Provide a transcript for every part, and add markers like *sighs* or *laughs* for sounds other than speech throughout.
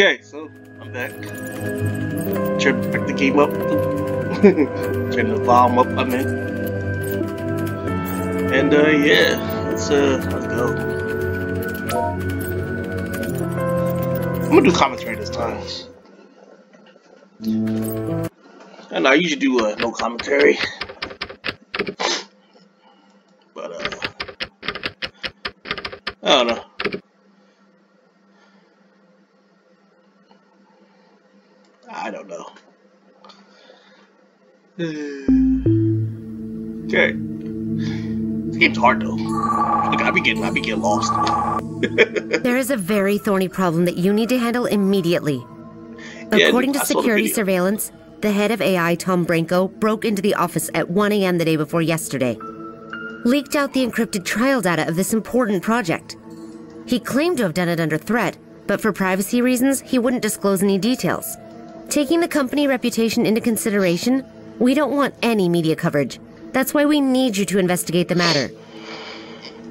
Okay, so I'm back. Turn back the game up. Turn the volume up, I mean. And uh yeah, let's uh let's go. I'm gonna do commentary this time. And I usually do uh, no commentary. But uh I don't know. I don't know. Okay. This game's hard though. Look, I be getting, I be getting lost. *laughs* there is a very thorny problem that you need to handle immediately. Yeah, According to the security video. surveillance, the head of AI, Tom Branco, broke into the office at 1 a.m. the day before yesterday. Leaked out the encrypted trial data of this important project. He claimed to have done it under threat, but for privacy reasons, he wouldn't disclose any details. Taking the company reputation into consideration, we don't want any media coverage. That's why we need you to investigate the matter.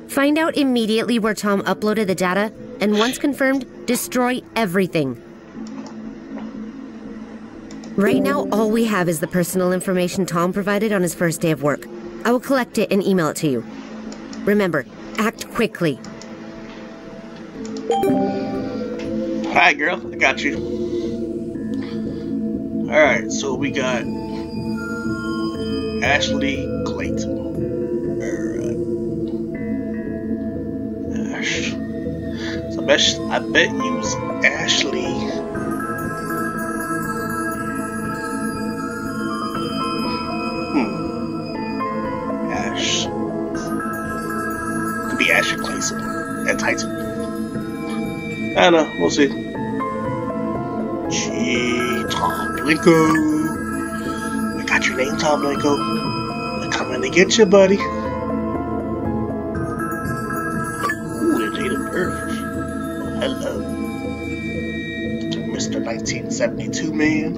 Find out immediately where Tom uploaded the data, and once confirmed, destroy everything. Right now, all we have is the personal information Tom provided on his first day of work. I will collect it and email it to you. Remember, act quickly. Alright, girl, I got you. Alright, so we got Ashley Clayton. Ash. So I bet, I bet was Ashley. Hmm. Ash. Could be Ashley Clayton at Titan. I don't know. We'll see. Gee, Tom Blinko. Got your name, Tom Blinko. I'm coming to get you, buddy. Ooh, the date of birth. Hello. Mr. 1972 man.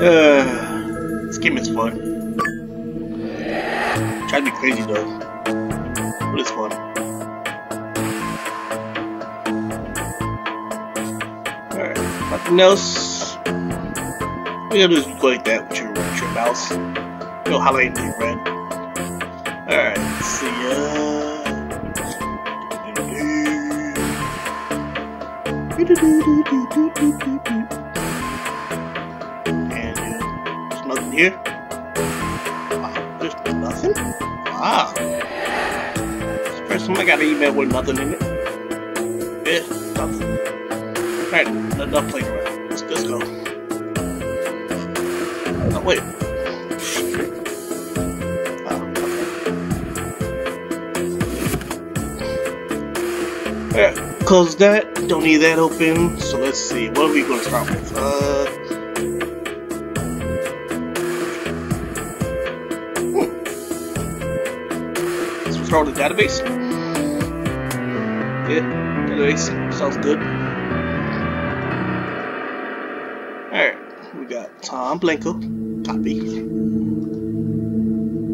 Uh, this game is fun. Try to be crazy though. But it's fun. Nothing else. All you gotta do go like that with your, with your mouse. You'll highlight your red. Alright, see ya. And uh, there's nothing here. Wow, there's nothing? Wow. This person I got an email with nothing in it. Yeah, nothing. Alright, enough playing around. Let's, go. Oh, wait. Alright, close that. Don't need that open. So let's see. What are we going to start with? Uh. Let's start with the database. Yeah, database sounds good. Tom Blanco, copy.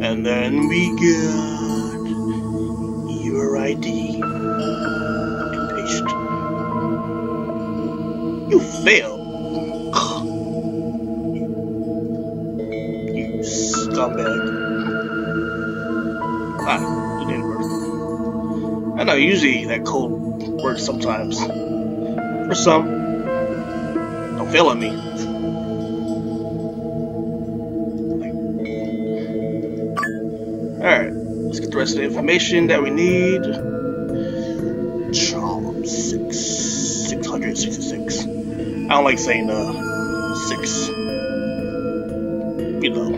And then we got your ID. Paste. You failed. You scumbag. Ah, it didn't work. I know, usually that code works sometimes. For some. Don't fail on me. The rest of the information that we need. Charm 6. 666. I don't like saying, uh, 6. You know.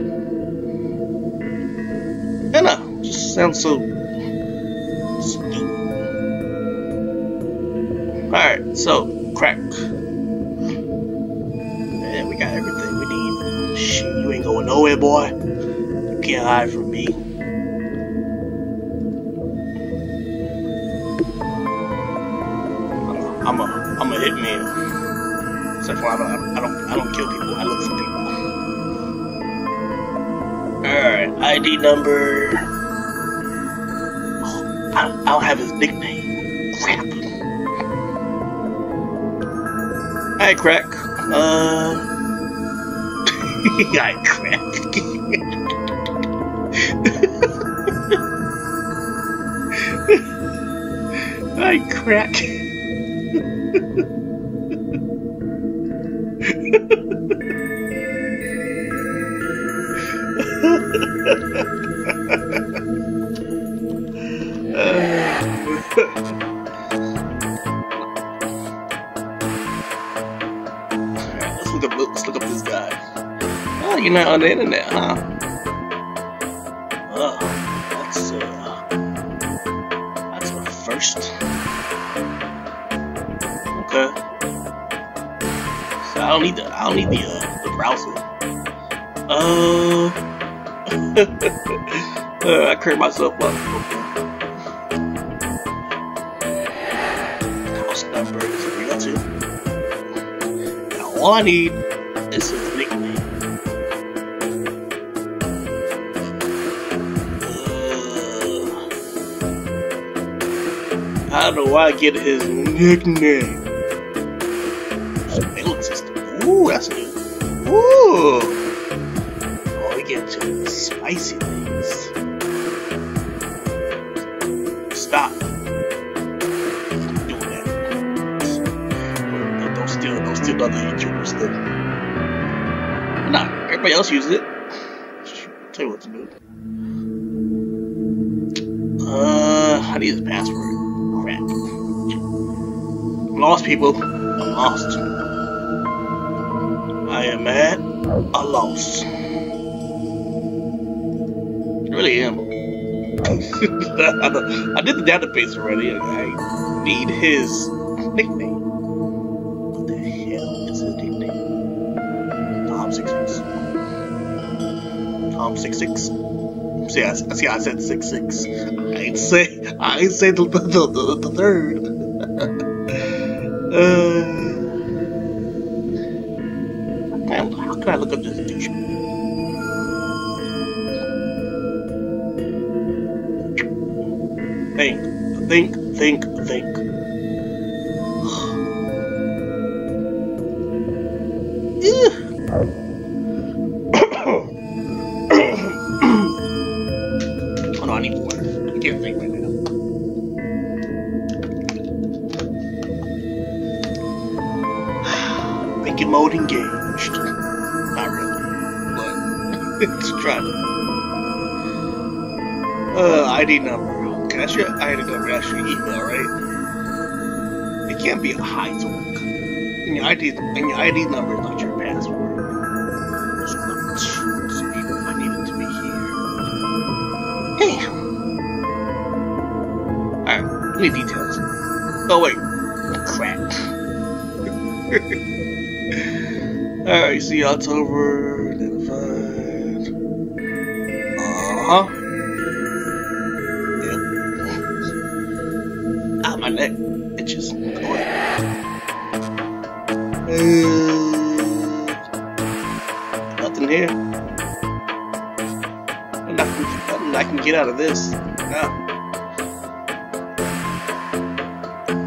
I know, just sounds so number. Oh, I, I don't have his nickname. Crap. Crack. Uh. *laughs* Hi, Crack. *laughs* Hi, Crack. Oh, on the internet, huh? Oh, that's uh that's a first. Okay. So I don't need the I don't need the uh, the browser. Uh, *laughs* uh I cranked myself up. House number is real too. Now all I need I know why I get his nickname. Surveillance system. Ooh, that's new. Ooh. Oh, we get to spicy things. Stop doing that. Don't, steal, don't steal other YouTubers stuff. Nah, everybody else uses it. People. I'm lost. I am mad. I lost. I really am. *laughs* I did the database already. I need his nickname. What the hell is his nickname? Tom six six. Tom six six. See, I, see, I said six six. I ain't say, I ain't say the the, the, the third. Think, think, think, *coughs* oh no, I need water. I can't think right now. *sighs* Thinking mode engaged. Not really, but *laughs* it's trying to. Uh, ID number. Can I share ID number? That's your email, right? It can't be a high talk. And your ID and your ID number is not your password. It's not. So you I need it to be here. Hey. Alright, I need details. Oh wait. Crap. *laughs* Alright, see y'all, October, this. No.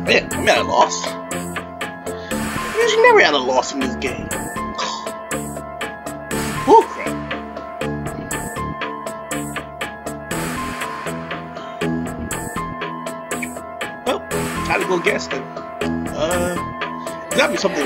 Man, I'm at a loss. There's never had a loss in this game. *sighs* Oh crap. Time to go guess then. Uh, gotta be something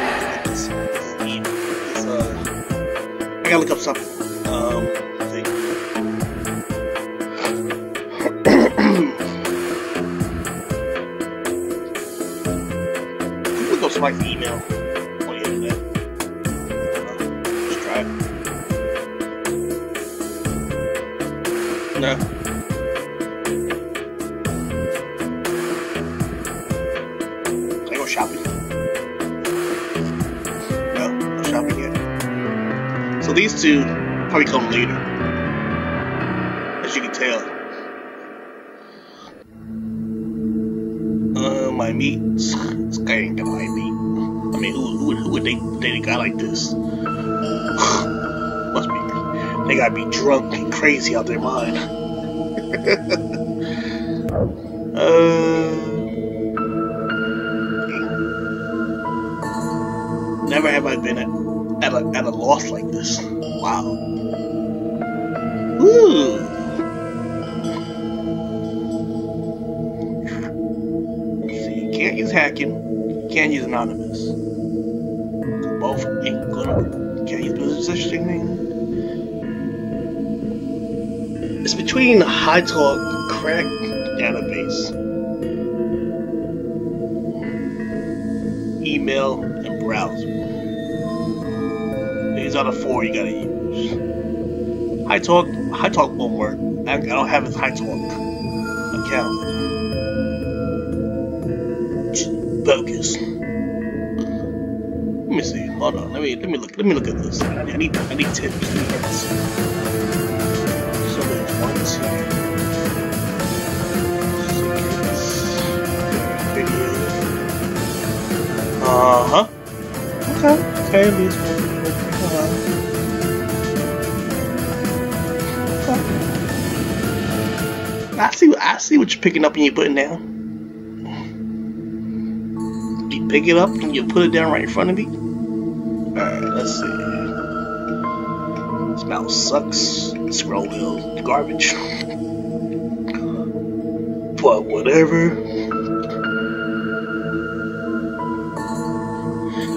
come later. As you can tell. Uh, my meat. This guy ain't got my meat. I mean, who, who, would- who would date, date a guy like this? *sighs* Must be. They gotta be drunk and crazy out their mind. *laughs* Uh, never have I been at, at, a, at a loss like this. Wow. You anonymous. Both. Can't positioning. It's between High Talk Crack database, email, and browser. These are the four you gotta use. High Talk, High Talk won't work. I, don't have his High Talk account. Focus. Hold on. Let me let me look. Let me look at this. I need I need tips. So there's one, two. Uh huh. Okay. Okay, at least I see. I see what you're picking up and you're putting down. You pick it up and you put it down right in front of me. Let's see. Smell sucks. Scroll wheel garbage. but whatever.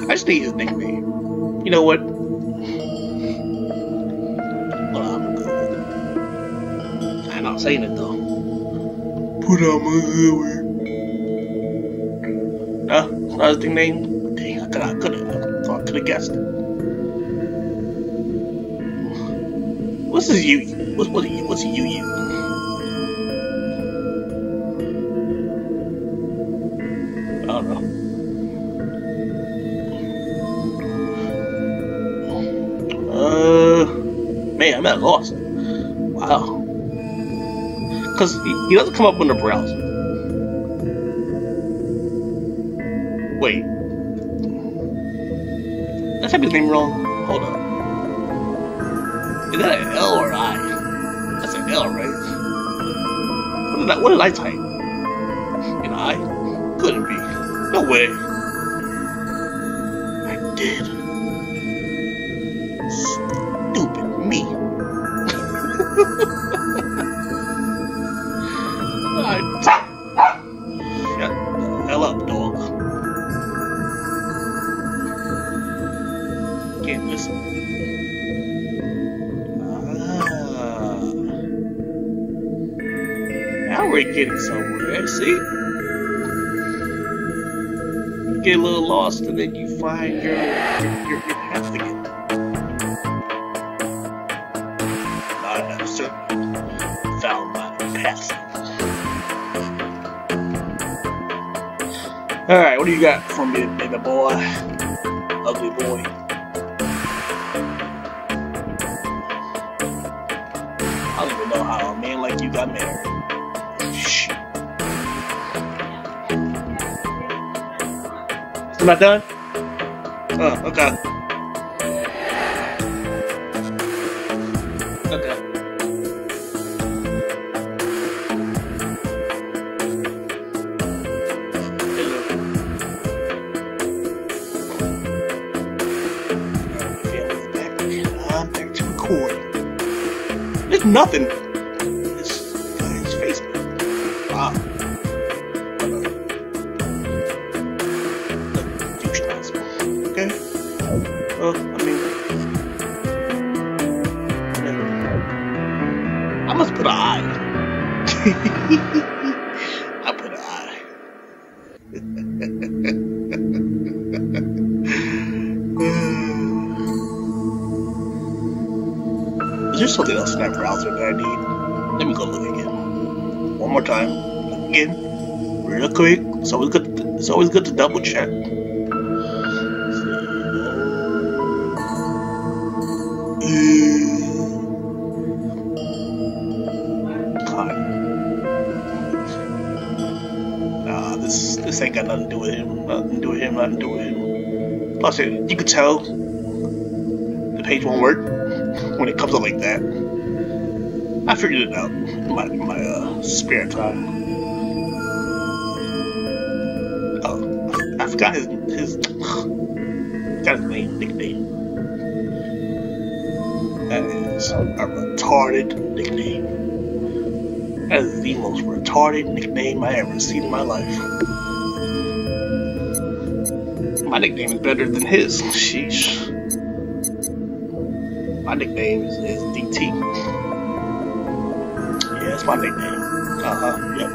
I just need his nickname. You know what? I'm good. I'm not saying it though. Put on my hood. No, it's not his nickname. Dang, I could I could have I could have guessed it. What's his you? What's what? What's you you? I. Uh, I'm at a loss. Wow. Because he, doesn't come up in the browser. Wait. That's type his name wrong. I, what did I type? I? Couldn't be. No way. We're getting somewhere, see? You get a little lost and then you find your your, path again. Have certainly found my path. Alright, what do you got for me, baby boy? Ugly boy. Am I done? Oh, okay. Okay. Hello. Double check. Nah, this this ain't got nothing to do with him. Nothing to do with him. Nothing to do with him. Plus, you could tell the page won't work *laughs* when it comes up like that. I figured it out in my, my uh, spare time. A retarded nickname. That is the most retarded nickname I ever seen in my life. My nickname is better than his. Sheesh. My nickname is, is DT. Yeah, that's my nickname. Uh huh. Yep.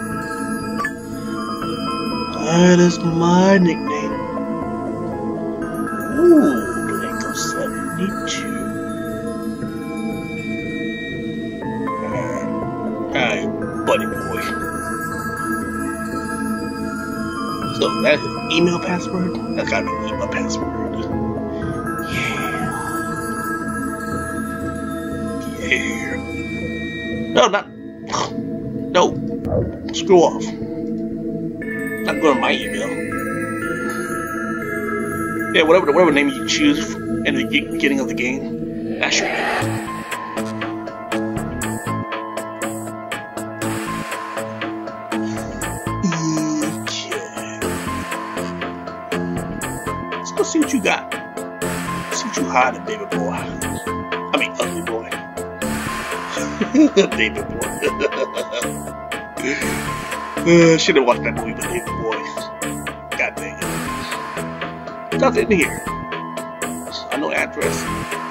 That is my nickname. Ooh, Durango 72. Alright, So that's his email password? That's gotta be email password. Yeah. Yeah. No, not. No. Screw off. Not going to my email. Yeah, whatever whatever name you choose in the beginning of the game, that's your name. What baby boy. I mean, ugly boy. *laughs* baby boy. uh, should have watched that movie, but baby boy. God dang it. Nothing in here. I know address.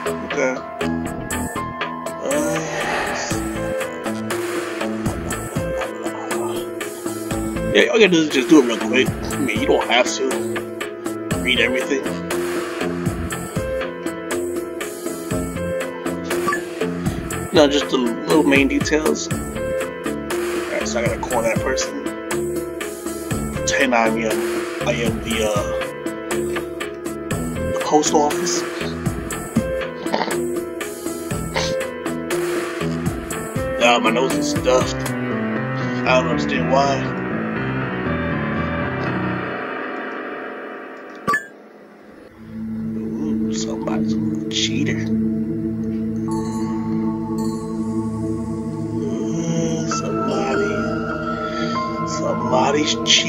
Okay. Uh, yeah, all you gotta do is just do it real quick. I mean, you don't have to read everything. No, just the little main details. Alright, so I gotta call that person. Pretend I am, I am the, uh, the post office. Now my nose is stuffed. I don't understand why. Shh.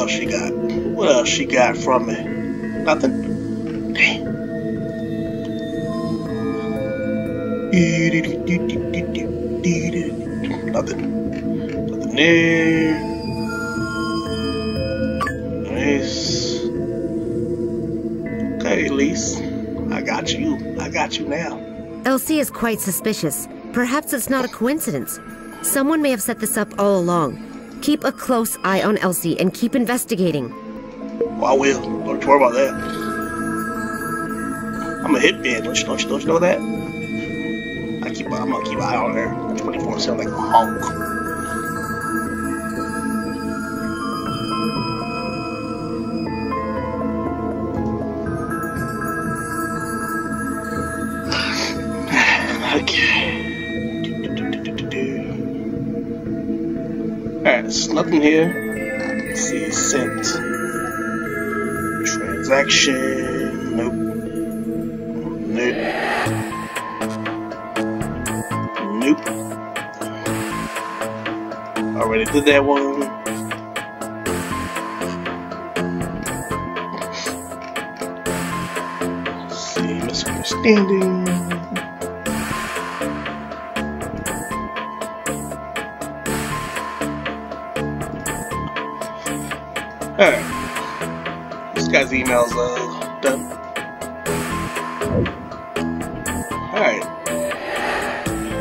Else she got? What else she got from me? Nothing? Nothing. Nothing there. Nice. Okay, Elise. I got you. I got you now. Elise is quite suspicious. Perhaps it's not a coincidence. Someone may have set this up all along. Keep a close eye on Elise and keep investigating. I will. Don't worry about that. I'm a hitman. Don't you, don't you, don't you know that? I keep. I'm gonna keep an eye on her 24/7 like a hawk. Nothing here. Let's see, sent. Transaction. Nope. Nope. Nope. Already did that one. Let's see, misunderstanding. Email's uh done. Alright.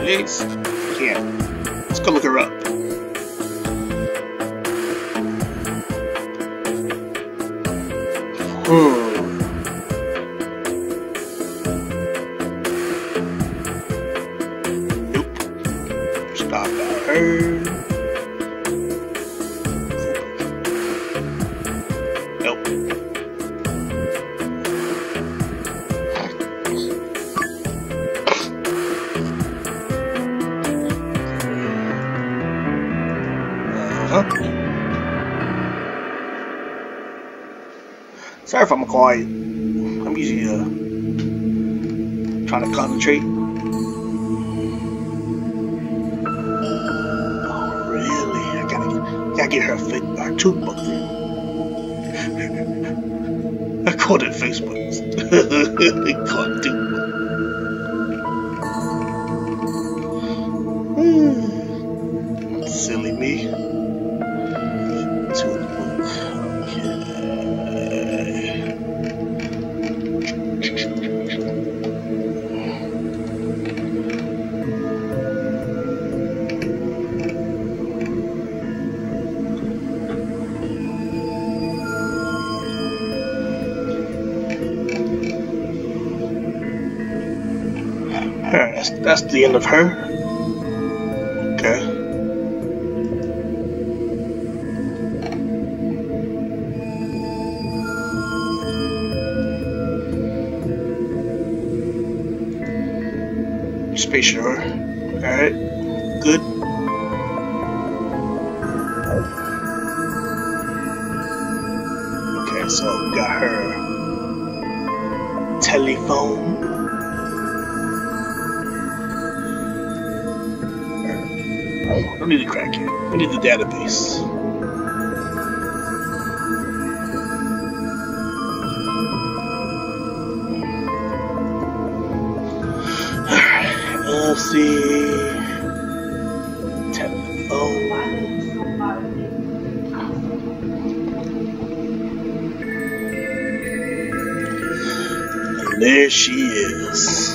Let's quiet. I'm usually uh, trying to concentrate. Oh, really? I gotta, gotta get her a, fit, her toothbook. *laughs* I called it Facebook. *laughs* I called that's, the end of her. Okay. Be sure. It. The database. Alright. Telephone. And there she is.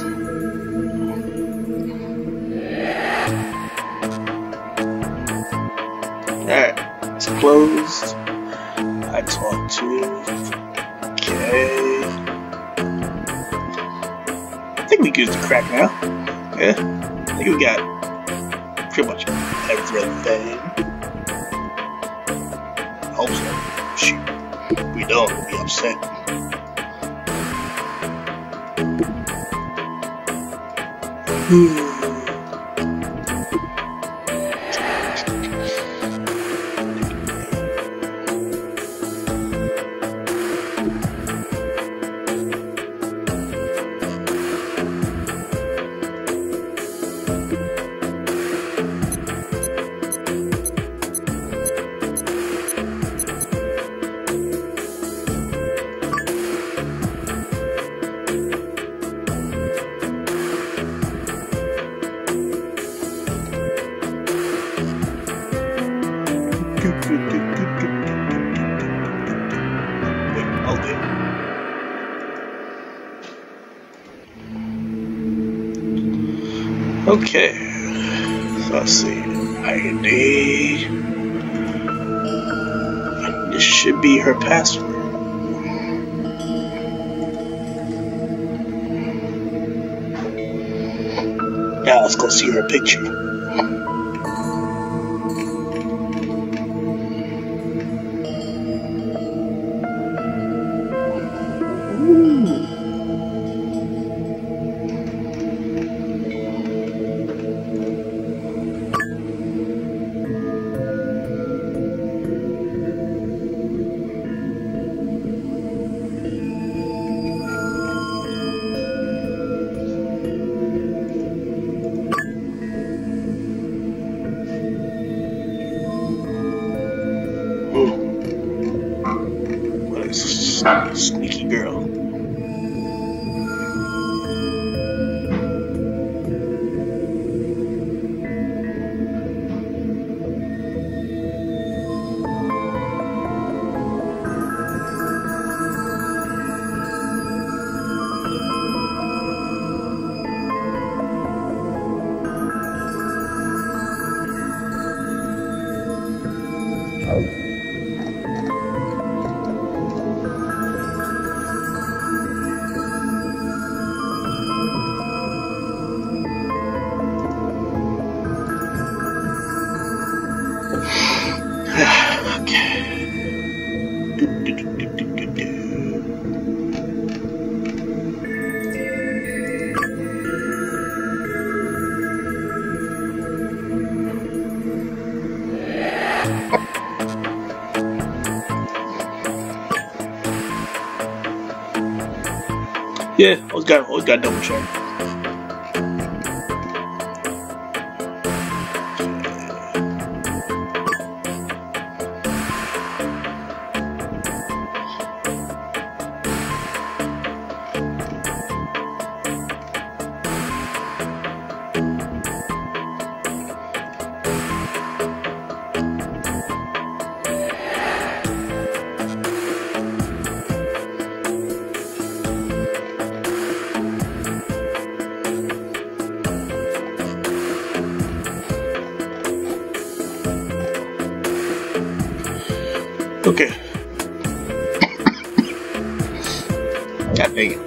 Use the crack now. Yeah. I think we got pretty much everything. I hope so. Shoot. We don't, we'll be upset. Hmm. Okay, so let's see. ID. This should be her password. Now let's go see her picture. Always got, always got double check. Okay. God dang it.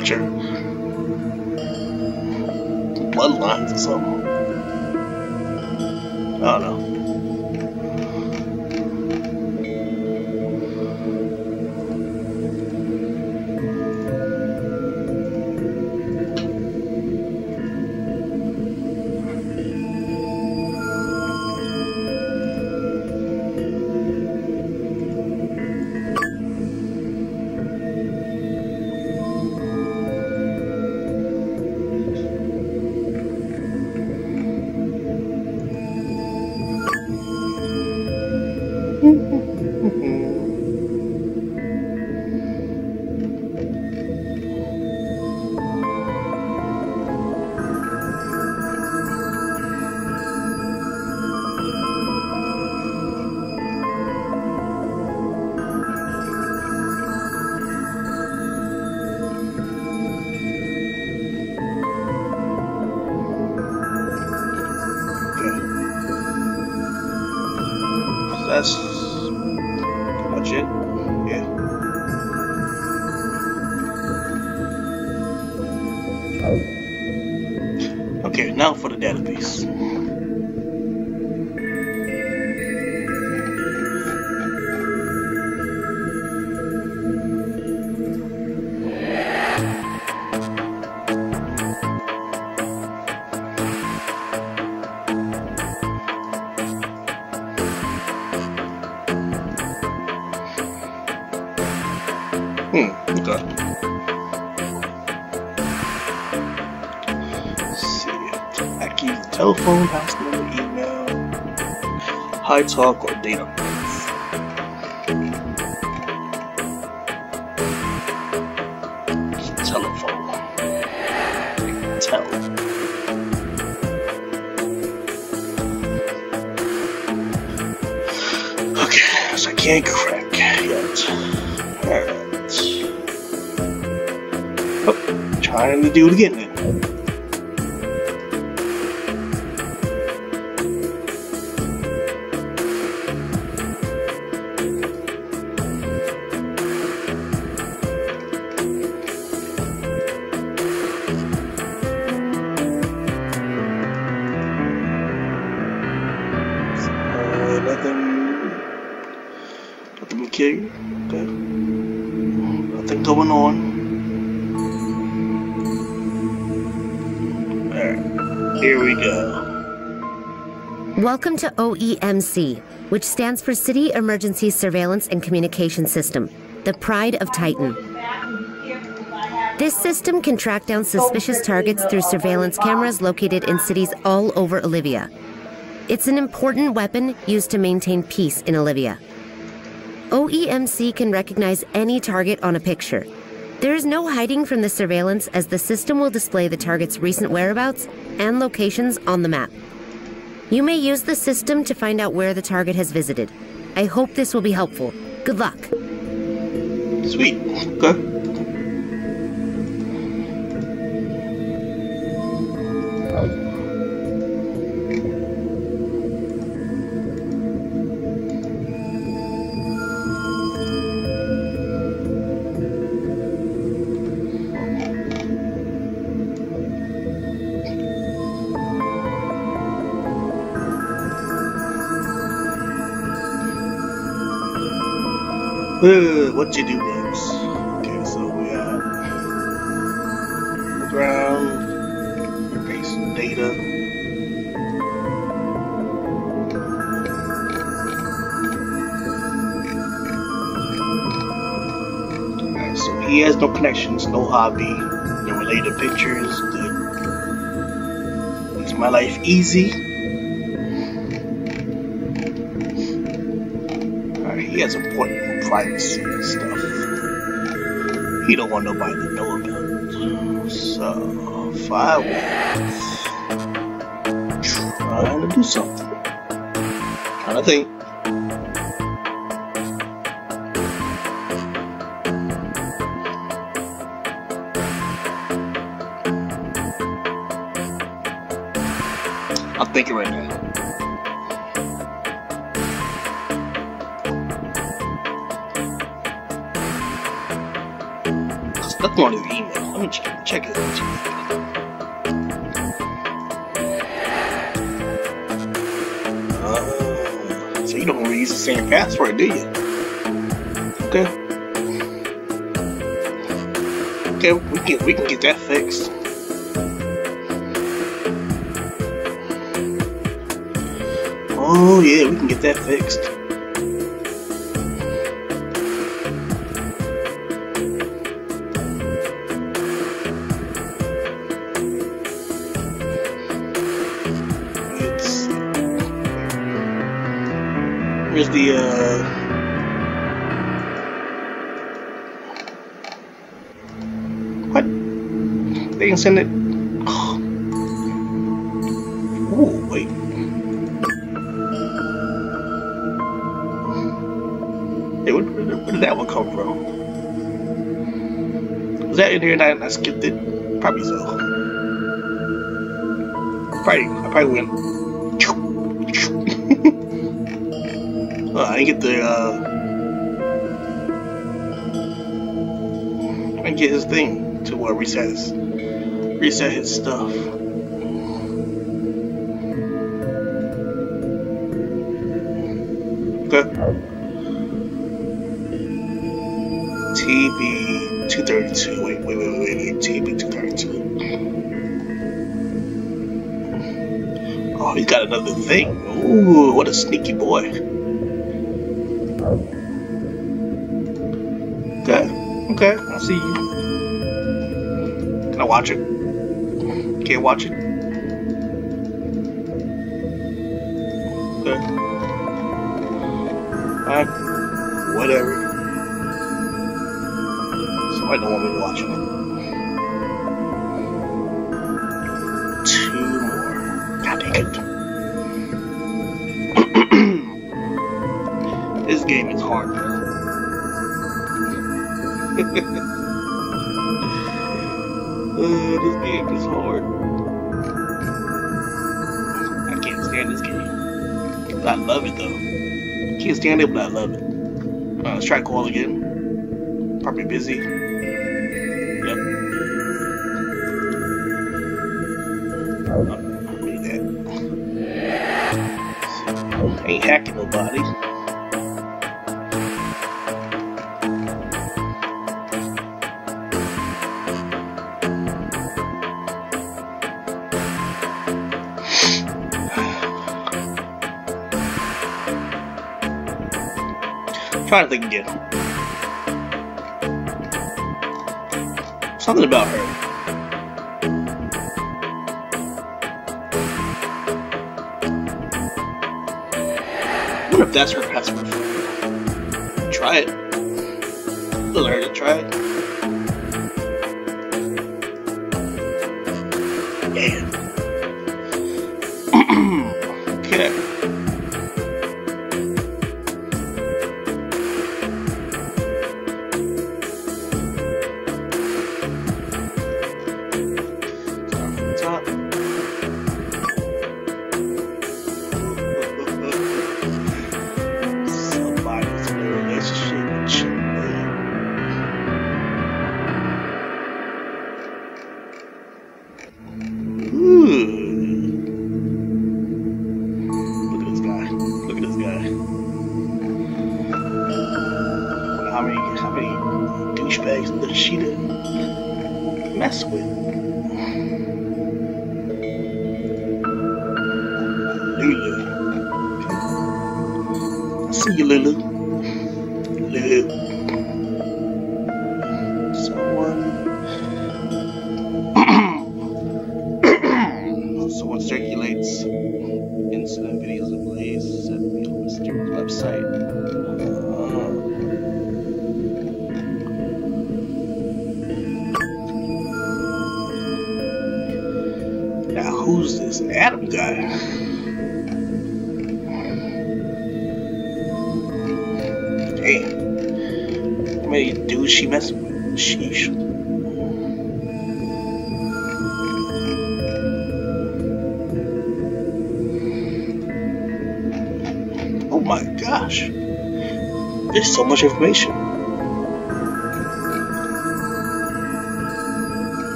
Like Hmm, okay. Let's see it. Aki's telephone, house number, email, high talk, or date of. Telephone. Tell. Okay, so I can't trying to do it again Welcome to OEMC, which stands for City Emergency Surveillance and Communication System, the pride of Titan. This system can track down suspicious targets through surveillance cameras located in cities all over Olivia. It's an important weapon used to maintain peace in Olivia. OEMC can recognize any target on a picture. There is no hiding from the surveillance as the system will display the target's recent whereabouts and locations on the map. You may use the system to find out where the target has visited. I hope this will be helpful. Good luck. Sweet. Okay. What you do next? Okay, so we got ground, base data. Alright, so he has no connections, no hobby, no related pictures. Good. Makes my life easy. Alright, he has important privacy and stuff. He don't want nobody to know about it. So, i was Trying to do something. Trying to think. I'm thinking right now. Check, check email. Uh, so you don't to use the same password, do you? Okay. Okay, we can we can get that fixed. Oh yeah, we can get that fixed. The uh what? They didn't send it. Oh. *sighs* Ooh, wait. Hey, where, did that one come from? Was that in here and I, I skipped it? Probably so. I Probably, I probably went. I get the, uh. I get his thing to uh, reset his, reset his stuff. Okay. TB 232. Wait, wait, wait, wait, wait. TB 232. Oh, he's got another thing. Ooh, what a sneaky boy. Can't watch it? Okay. Alright, whatever. Somebody don't want me watching it. Two more. God dang it. *clears throat* this game is hard, bro. *laughs* uh, this game is hard. I can't stand this game. But I love it though. Can't stand it, but I love it. Uh, let's try call again. Probably busy. Trying to think again. Something about her. Wonder if that's her password. Try it. Doesn't to try it. Uh, Now, who's this Adam guy? Hey, many dudes she messing with? So much information.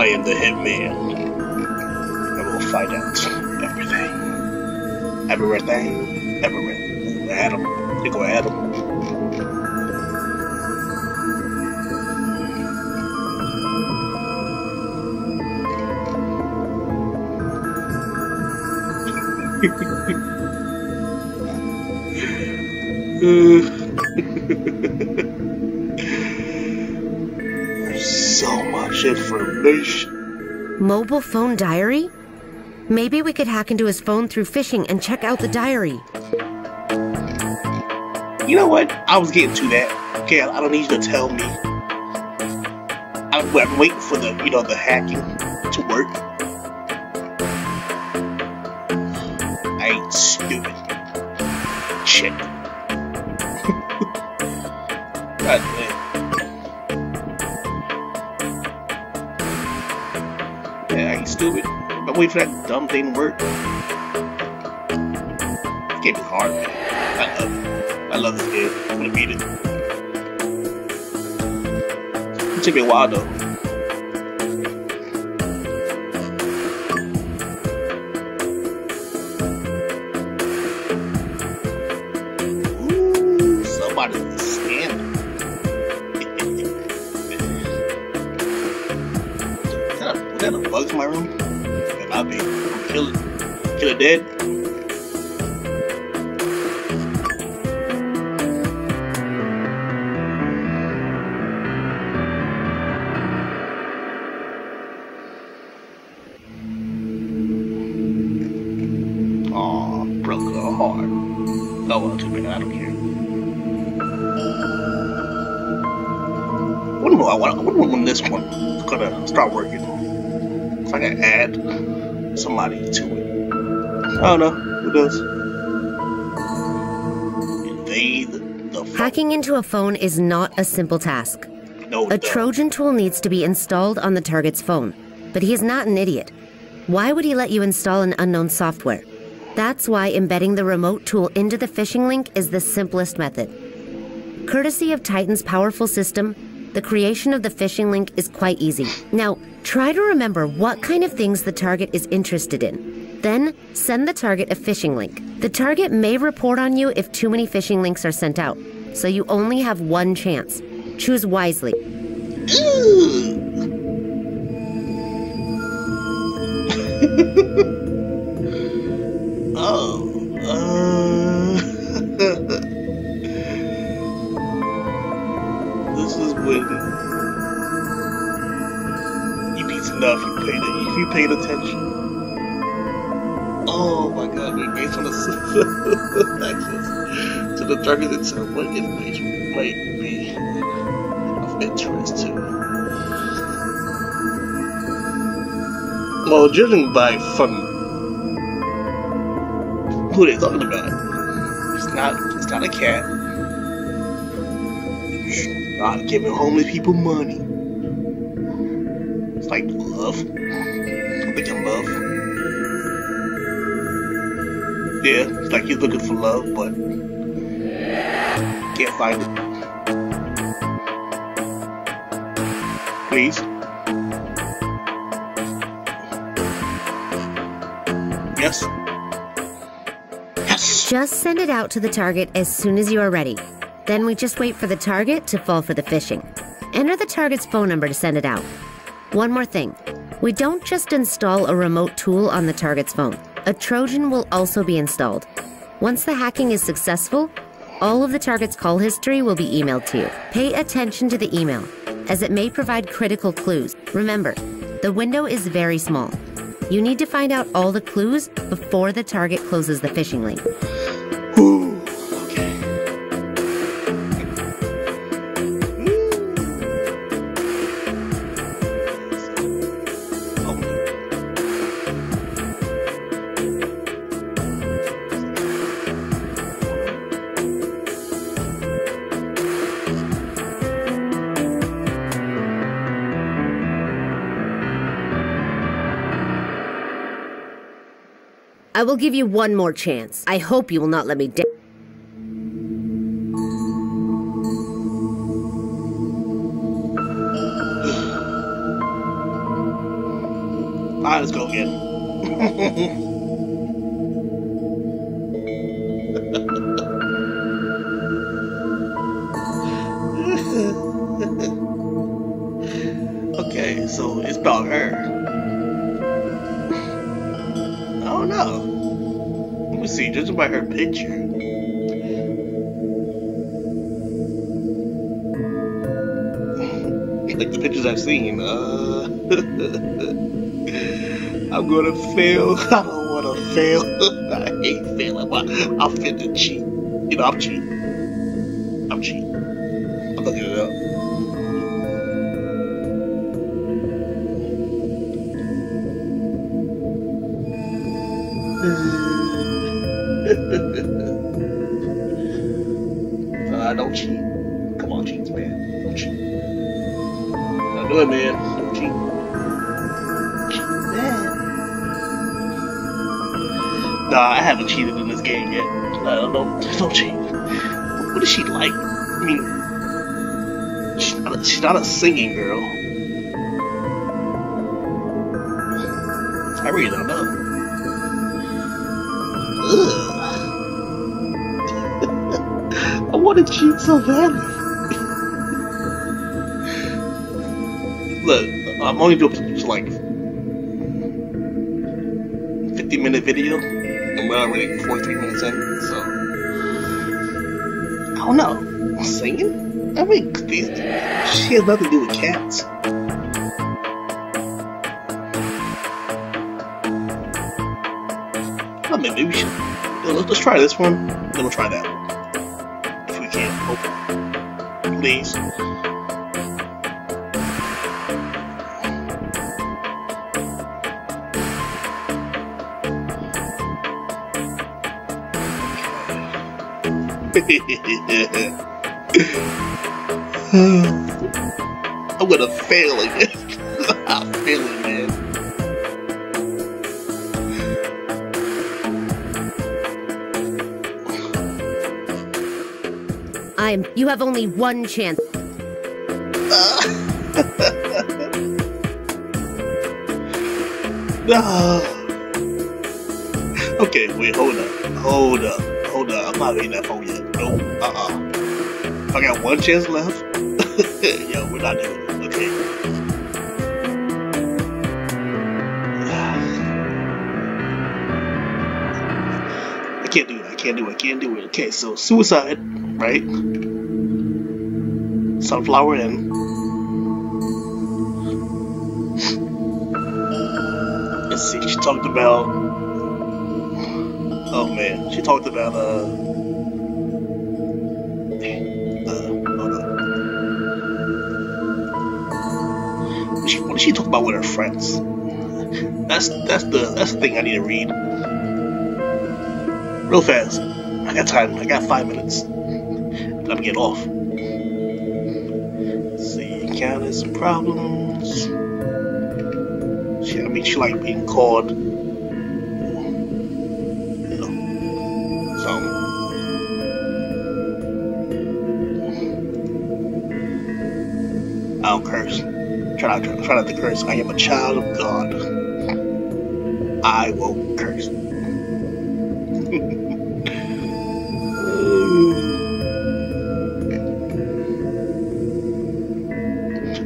I am the hitman. I will find out everything. Everything. Everything. Adam. You go Adam. Information. Mobile phone diary? Maybe we could hack into his phone through phishing and check out the diary. You know what? I was getting to that. Okay, I don't need you to tell me. I'm, I'm waiting for the, you know, the hacking Waiting for that dumb thing to work. This game is hard, man. I love it. I love this game. I'm gonna beat it. It took me a while though. I wonder, I wonder I wonder when this one is gonna start working. If I can add somebody to it. I don't know. Who knows? Invade the phone. Hacking into a phone is not a simple task. No, A. Trojan tool needs to be installed on the target's phone, but he is not an idiot. Why would he let you install an unknown software? That's why embedding the remote tool into the phishing link is the simplest method. Courtesy of Titan's powerful system, the creation of the phishing link is quite easy. Now, try to remember what kind of things the target is interested in. Then, send the target a phishing link. The target may report on you if too many phishing links are sent out, so you only have one chance. Choose wisely. *laughs* Oh. Uh, *laughs* beat enough. You paid it. If you paid attention. Oh my God! They based on the *laughs* access to the target itself. What information might be of interest to? Well, judging by from who they talking about, it's not it's not a cat. Not giving homeless people money. Like love. Thinking love. Yeah, it's like he's looking for love, but can't find it. Please. Yes. Yes. Just send it out to the target as soon as you are ready. Then we just wait for the target to fall for the phishing. Enter the target's phone number to send it out. One more thing. We don't just install a remote tool on the target's phone. A Trojan will also be installed. Once the hacking is successful, all of the target's call history will be emailed to you. Pay attention to the email, as it may provide critical clues. Remember, the window is very small. You need to find out all the clues before the target closes the phishing link. I will give you one more chance. I hope you will not let me down. Alright, let's go again. *laughs* *laughs* like the pictures I've seen, uh, *laughs* I'm gonna fail. *laughs* I don't wanna fail. I hate failing, but I'm fit to cheat. You know, I'm cheating. I'm cheating. No, don't, don't cheat. What is she like? I mean, she's not a, she's not a singing girl. I really don't know. Ugh. *laughs* I want to cheat so badly. Look, I'm only doing like 50 minute video, and we're already 43 minutes in, so don't know. Singing? I mean, she has nothing to do with cats. Well, maybe we should. Let's, try this one, then we'll try that one. If we can. Hope. Please. I'm gonna fail again. *laughs* I'm failing, man. I'm. You have only one chance. No. *laughs* Ah. Okay, wait, hold up. Hold up. Hold up. I'm not hitting that phone Uh-uh. I got one chance left. *laughs* Yo, we're not doing it. Okay. *sighs* I can't do it. I can't do it. I can't do it. Okay, so suicide, right? Sunflower Inn. Let's see. She talked about. Oh man, she talked about uh What she, talk about with her friends? That's that's the that's the thing I need to read. Real fast. I got time. I got five minutes. Then I'm getting off. Let's some problems. She, I mean, she like being called. try, try, try to curse. I am a child of God. I will curse. *laughs*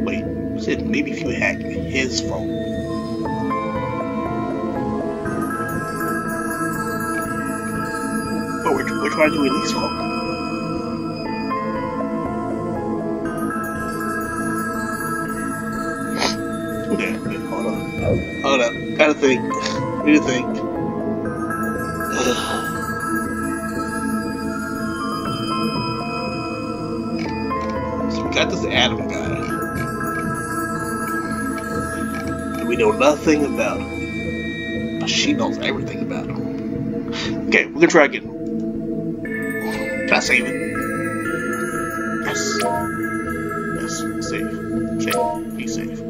Wait, said maybe if you hack his phone. But we're, we're trying to release phone. Up. Gotta think. Think. *sighs* so we got this Adam guy. And we know nothing about him. But she knows everything about him. Okay, we're gonna try again. Can I save it? Yes. Yes, save. Save. Be safe.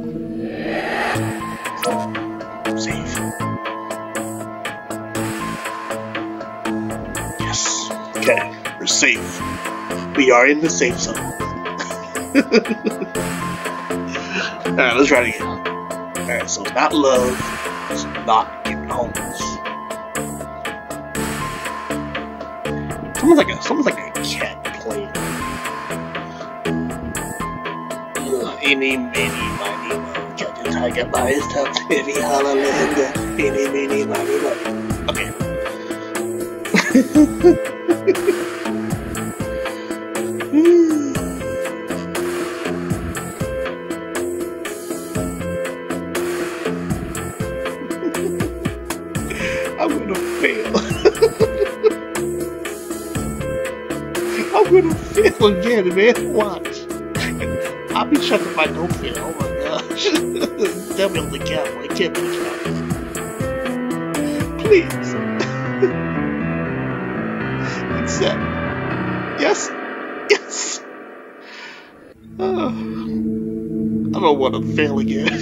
Safe. We are in the safe zone. *laughs* Alright, let's try it again. Alright, so it's not love, it's not getting homeless. Someone's like a someone's like a cat playing. Any, many, miny, mo. Catch a tiger by his tail. If he holler, let him go. Any, many, miny, mo. Okay. *laughs* man. Watch. *laughs* I'll be checking don't fail. Oh my gosh. *laughs* The cowboy. Can't be cowboy. Please. *laughs* Accept. Yes. Yes. Uh, *sighs* I don't want to fail again.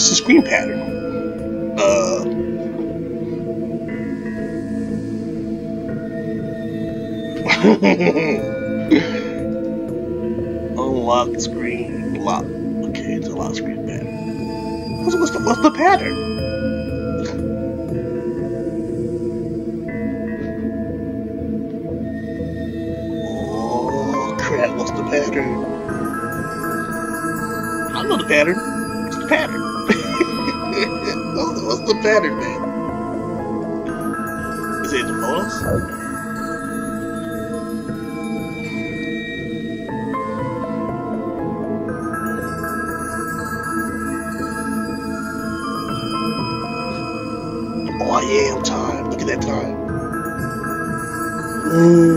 What's the screen pattern? Uh. *laughs* Unlock screen lock. Okay, it's a lock screen pattern. What's, what's the what's the pattern? Oh, I am time. Look at that time. Ooh.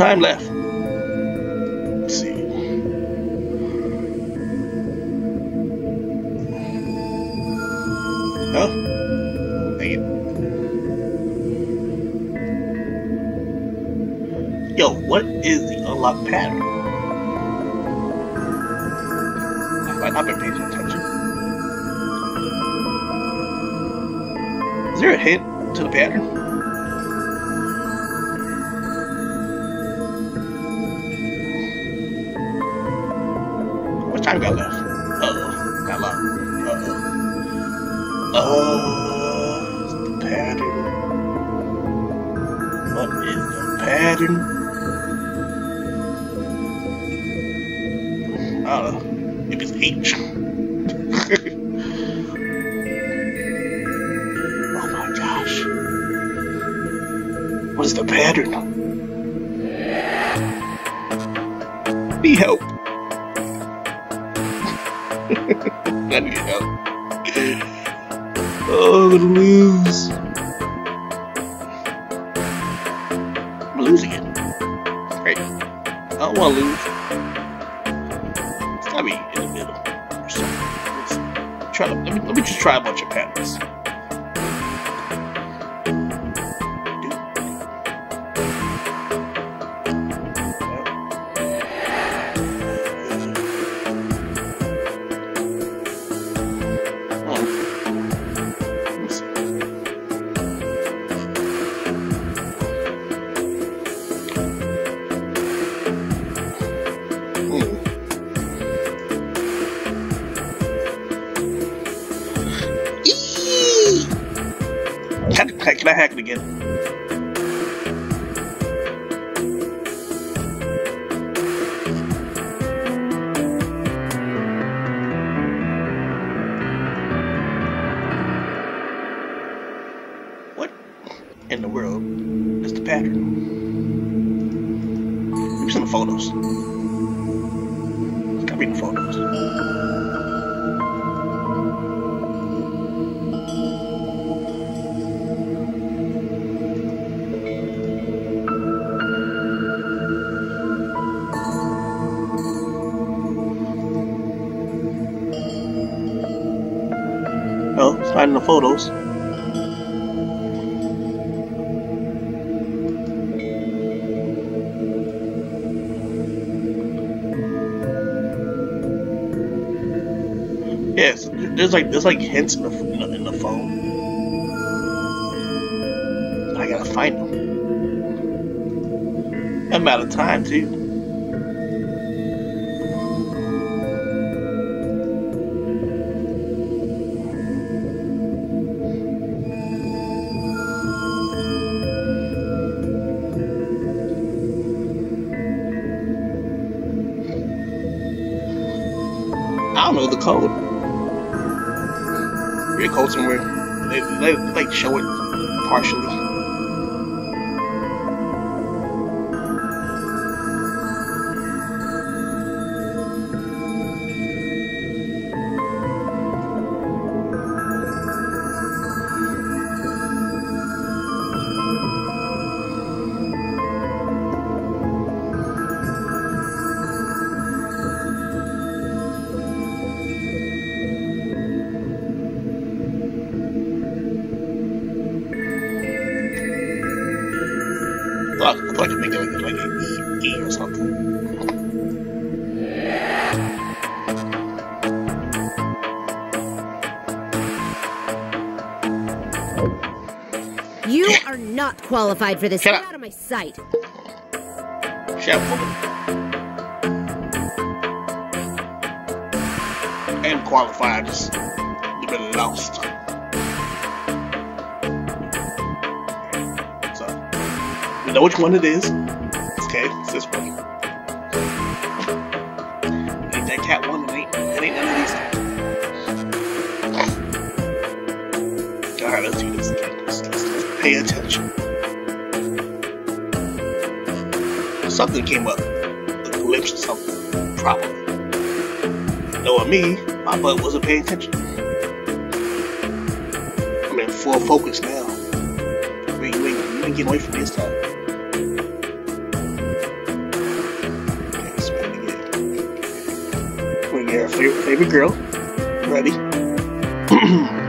Time left. Let's see. Oh, dang it. Yo, what is the unlock pattern? I not been paying attention? Is there a hint to the pattern? Time we got left? Uh-oh. Got lot. Uh-oh. Oh, it's the pattern. What is the pattern? I don't know. Maybe it's H. oh my gosh. What is the pattern? I need help. No, it's not in the photos. Yes, there's like there's like hints in the, in the phone. I gotta find them. I'm out of time too. Know the code. A code somewhere. They, they, they show it partially. Qualified for this. Shut Get up. out of my sight. Shut up, woman. And qualified, just you've been lost. So, we know which one it is. Something came up. A of something. Probably. Knowing me, my butt wasn't paying attention. I'm in full focus now. You ain't, you ain't, getting away from me this time. We're your favorite, favorite girl. Ready? *clears throat*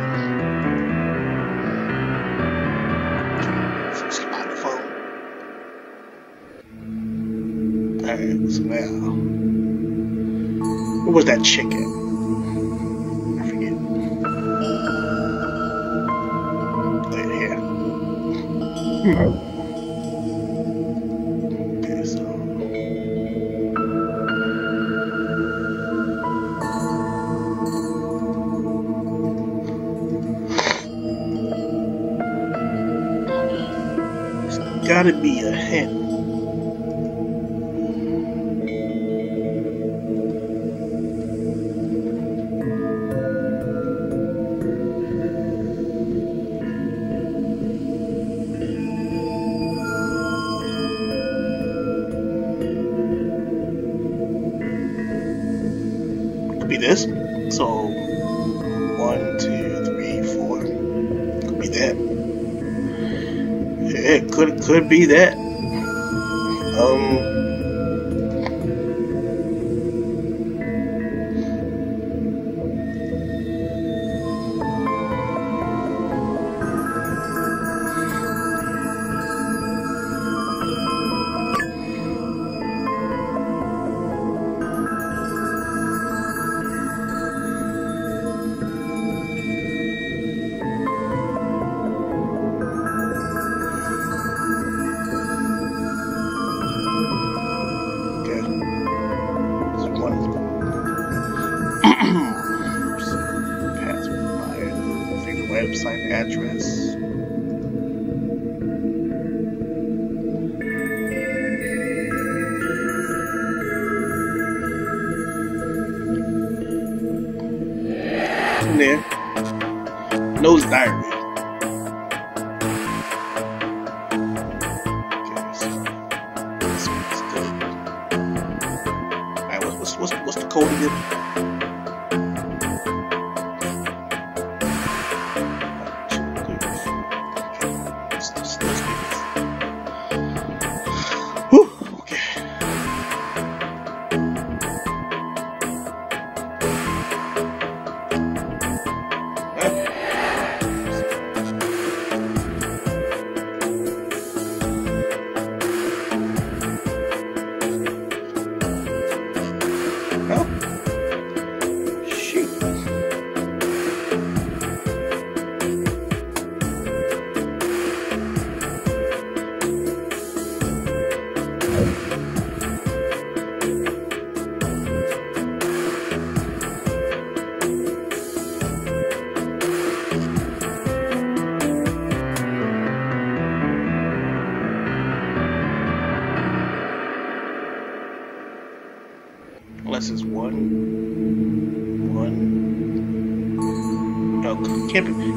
so now. Where was that chicken? I forget. Right here. Hmm. Okay, so. It's gotta be could be that.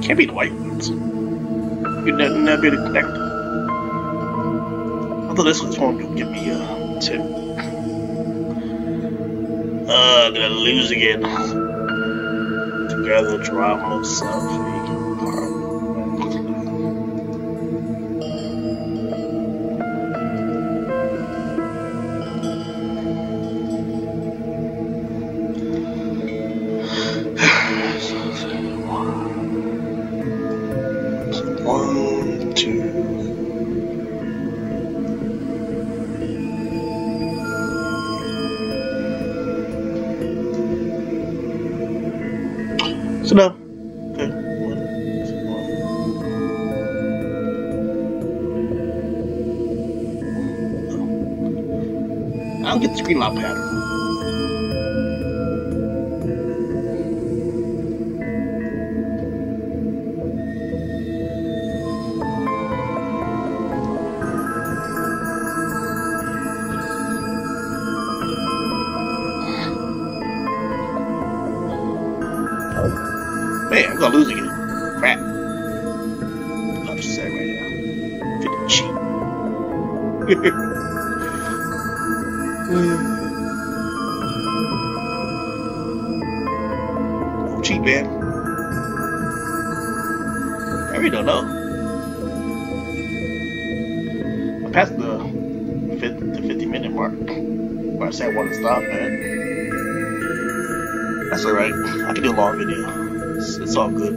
Can't be, the white ones. You'd never, never be able to connect. I thought this was going to give me uh two. Uh, gonna lose again. Together, drama, selfie. One. I don't get Said I want to stop, man. That's alright. I can do a long video. It's, it's all good.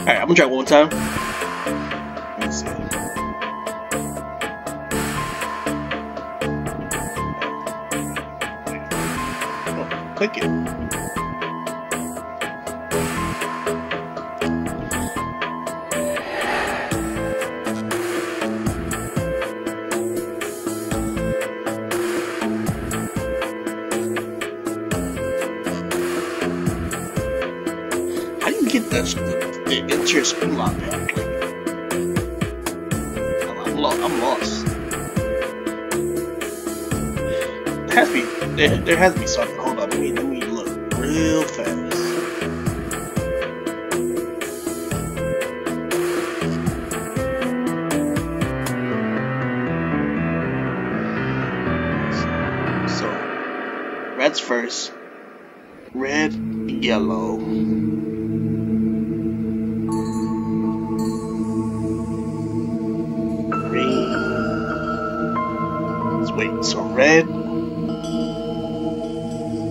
Alright, I'm gonna try one more time. Click it. How do you get this the, lock back? I'm, I'm, lo- I'm lost. There has to be there, there has to be something. Yellow. green. Wait, so red.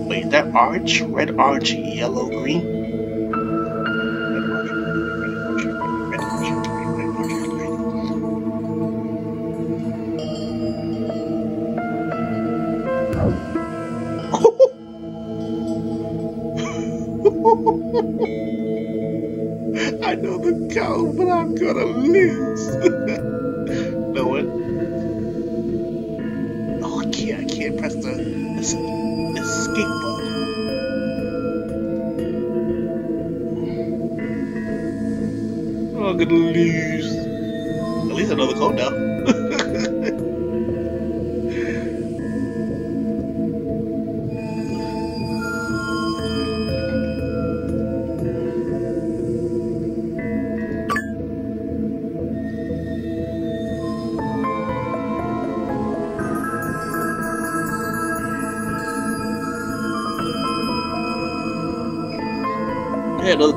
Wait, that arch? Red arch, yellow, green?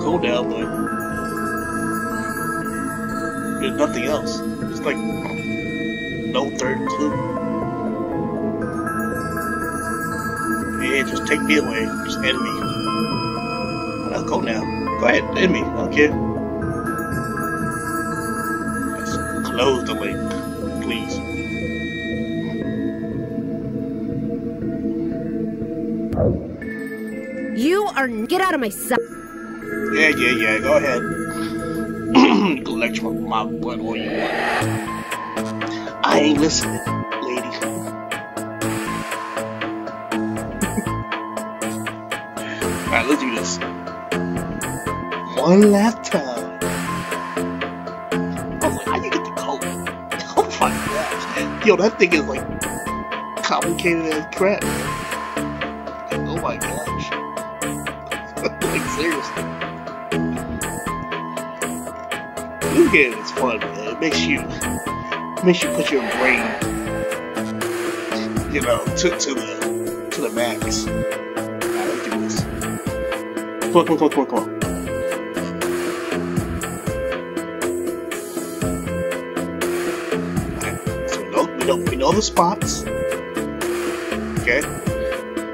Now, but there's nothing else. It's like no third clue. Yeah, just take me away. Just end me. Let's go now. Go ahead, end me. I don't care. Let's close the link, please. You are. Get out of my sight. Yeah, yeah, yeah. Go ahead. *clears throat* Lecture my butt all you want. I ain't listening, lady. Alright, let's do this. One last time. Oh, how you get the code? Oh my gosh. Yo, that thing is like complicated as crap. Game is fun. It makes you makes you put your brain, you know, to to the to the max. Let's do this. Come on, come on, come on, come on. Alright, so we know, we know we know the spots. Okay.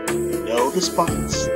We know the spots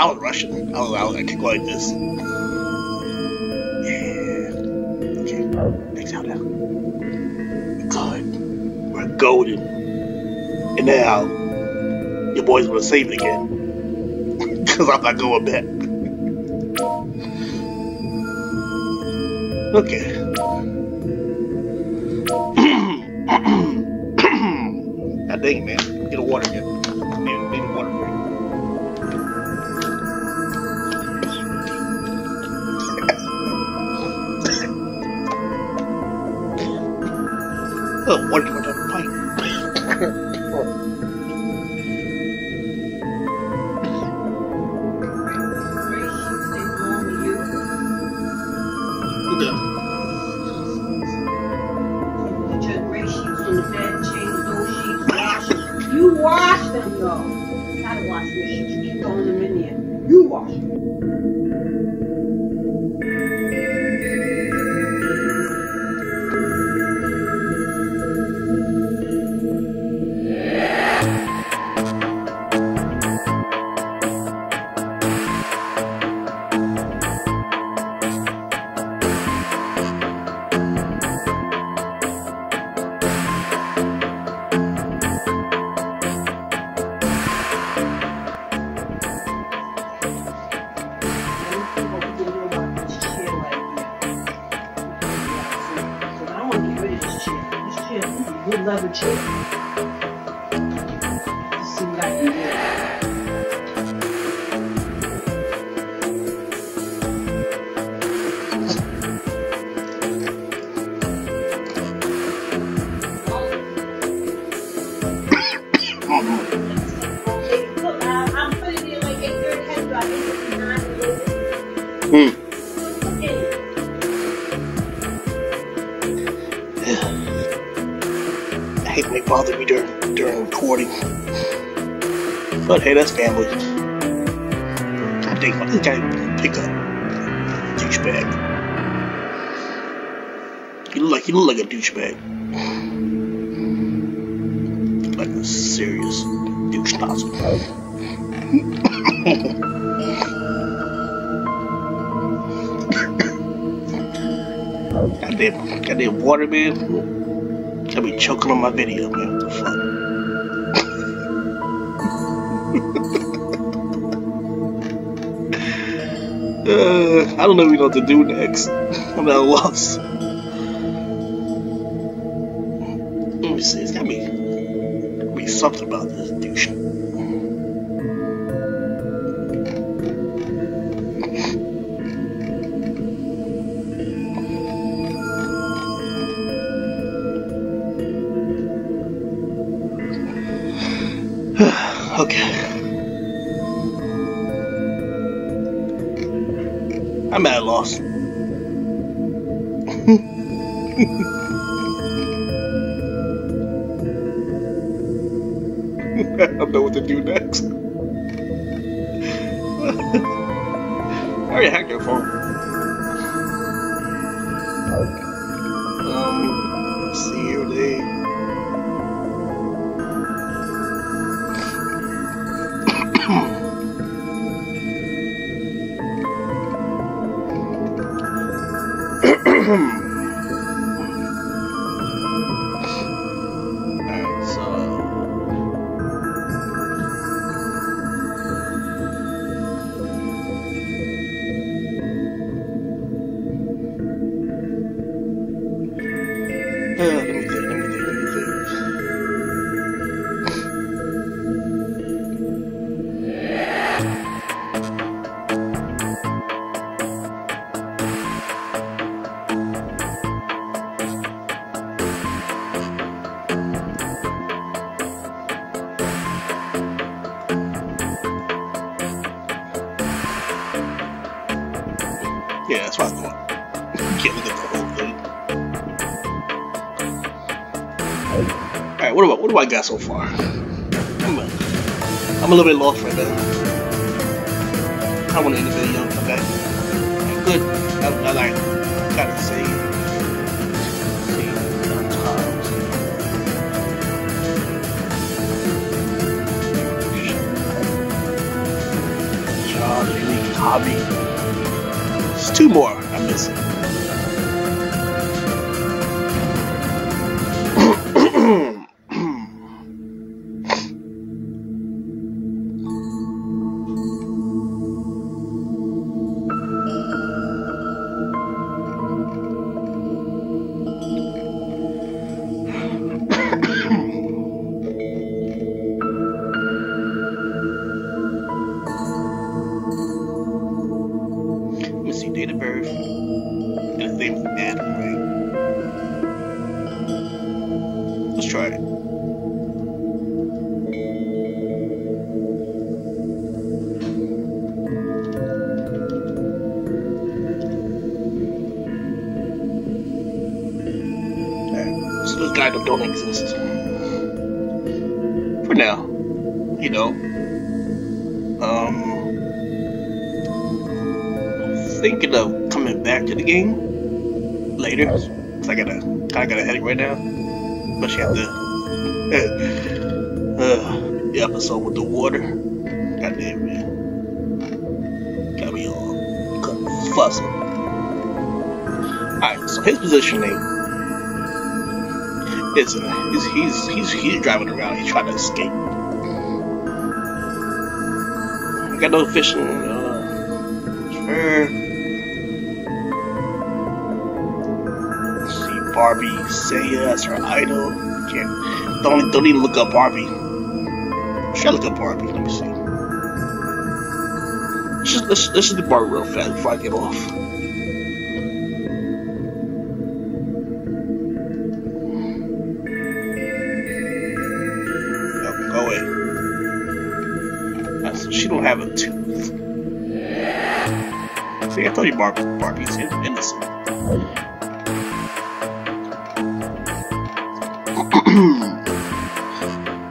I was rushing. I was, I was like, go like this. Yeah. Okay. Exhale down. Good. We're golden. And now, your boy's gonna save it again. *laughs* Because I'm not going back. *laughs* Okay. *laughs* water family. Did this guy pick up? Douchebag. You look like you look like a douchebag. Like a serious douche nozzle. Goddamn, goddamn water man. Got me choking on my video, man. What the fuck? I don't know what to do next. *laughs* I'm at a loss. Let me see. It's gotta be, be something about this douche. *sighs* okay. I'm at a loss. *laughs* I don't know what to do next. I already hacked your phone. Um, see here they. I'm a little bit lost Those guys don't exist. For now. You know. Um thinking of coming back to the game later. Cause I gotta, I got a headache right now. Especially after uh, the episode with the water. Goddamn man, got me all fussing. Alright, so his positioning is he's he's he's driving around. He's trying to escape. I got no fishing. Uh, sure. see Barbie Saya as her idol. Can't don't don't even look up Barbie. Should I look up Barbie? Let me see. Let's just let's, let's do Barbie real fast before I get off. I told you Barbie, Barbie's innocent.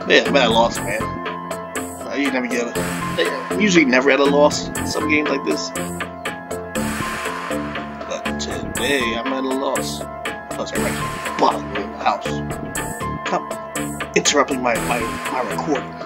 yeah, I'm at a man. Uh, you never get a. I'm usually never at a loss in some games like this. But today, I'm at a loss. Plus, everybody's bothering in the house. Come, interrupting my, my, my recording.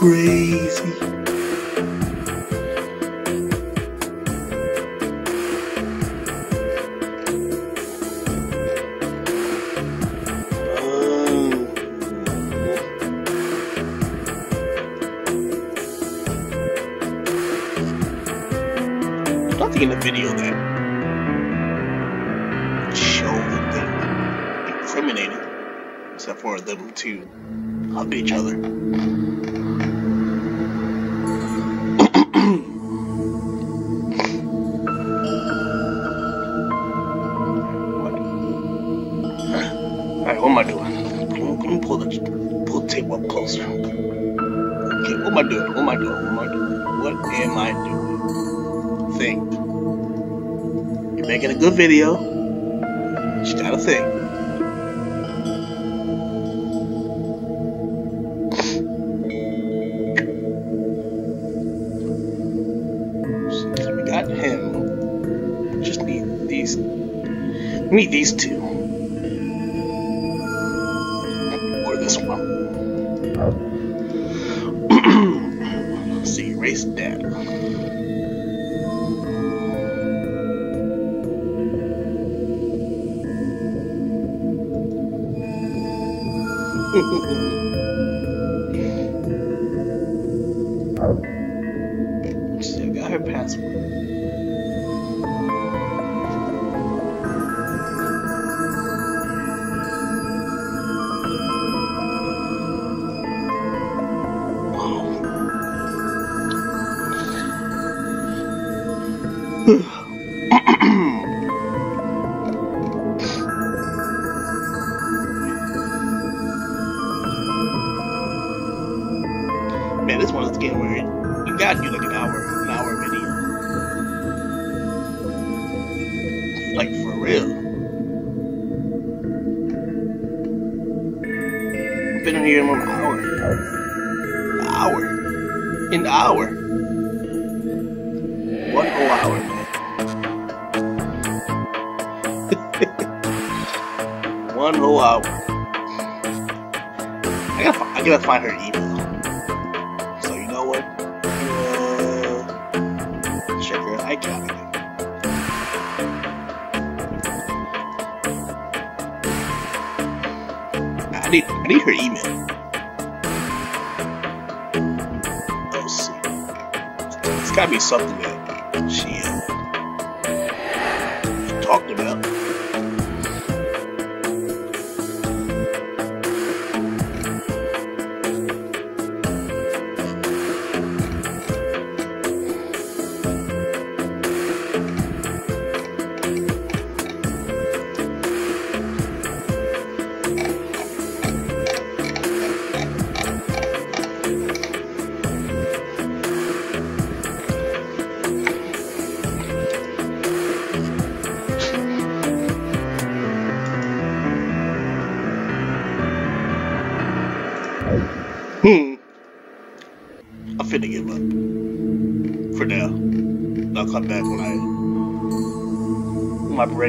Crazy. Video. You got a thing. We got him. Just need these. We need these two.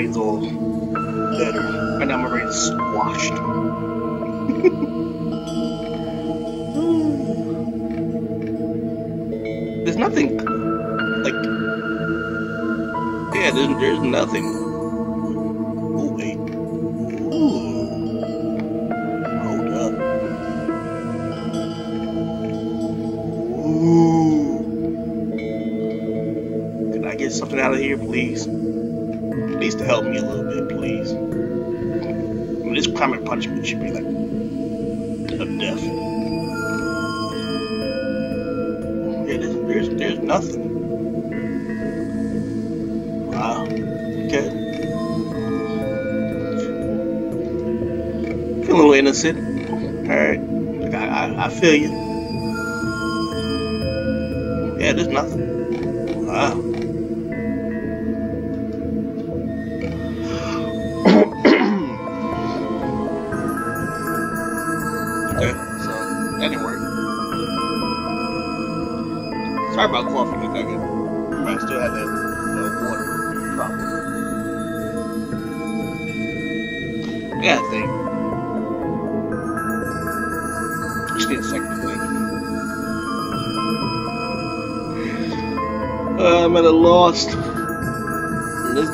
Brain's all. Right now my brain's squashed. *laughs* there's nothing like yeah, there's there's nothing. Should be like death. Yeah, there's, there's, there's nothing. Wow. Okay. Feel a little innocent. Alright. I, I, I feel you.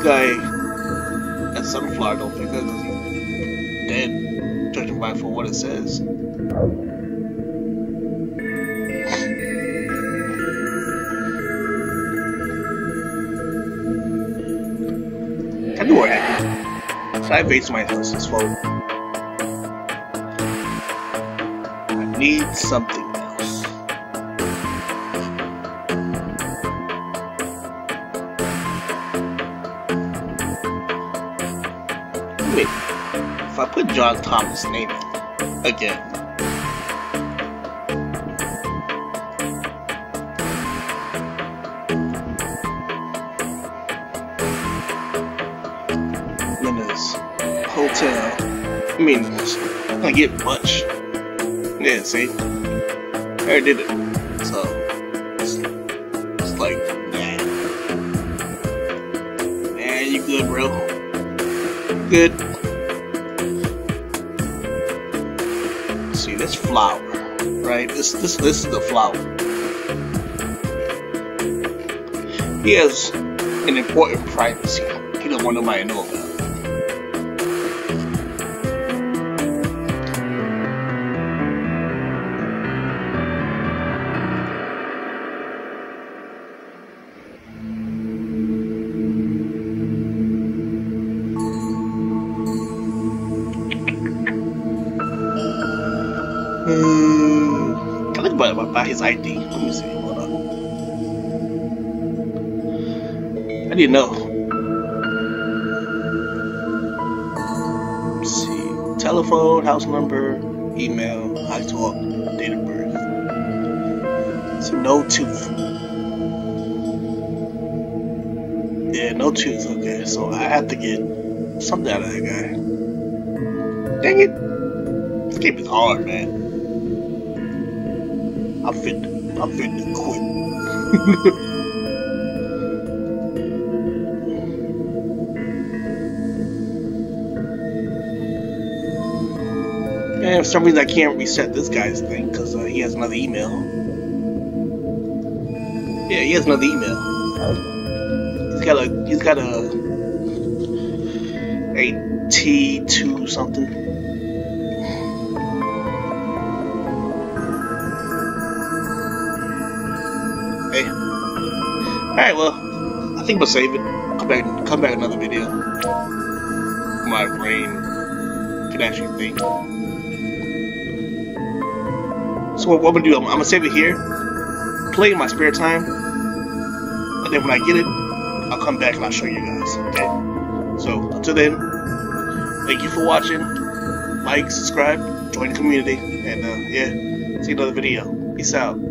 Guy at Sunflower don't think that because he's dead, judging by for what it says. I do what happened? Should I base my house's phone? I need something I put John Thomas' name in again, there's hotel. I mean, it's get much. Yeah, see, I did it. So it's, it's like, man, man, you good, bro? Good. Flower, right? This this this is the flower. He has an important privacy. He don't want nobody to know his ID? Let me see. Hold on. I didn't know. Let's see. Telephone, house number, email, I talk, date of birth. So no tooth. Yeah, no tooth. Okay, so I have to get something out of that guy. Dang it. This game is hard, man. I'm finna quit. And for some reason I can't reset this guy's thing because uh, he has another email. Yeah, he has another email. He's got a he's got a a T two something. Alright, well, I think we'll save it. Come back come back another video. My brain can actually think. So what, what I'm gonna do, I'm, I'm, gonna save it here, play in my spare time, and then when I get it, I'll come back and I'll show you guys, okay? So, until then, thank you for watching, like, subscribe, join the community, and uh, yeah, see another video. Peace out.